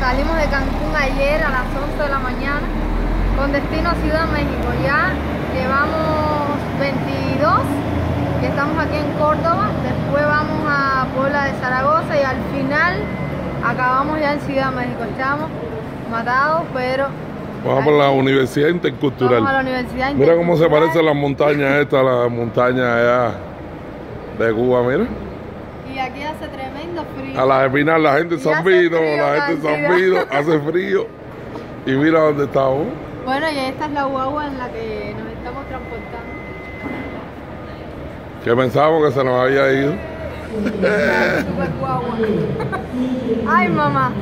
salimos de Cancún ayer a las 11 de la mañana con destino a Ciudad México. Ya llevamos 22 y estamos aquí en Córdoba. Después vamos a Puebla de Zaragoza y al final acabamos ya en Ciudad México. Estamos matados, pero Vamos por la Universidad Intercultural. vamos a la Universidad Mira cómo se Intercultural. parecen las montañas estas, las montañas allá de Cuba, mira. Y aquí hace tremendo frío. A la Espinal la gente se vino, la gente se vino, hace frío. Y mira dónde estamos. Bueno, y esta es la guagua en la que nos estamos transportando. Que pensábamos que se nos había ido. Ay, mamá.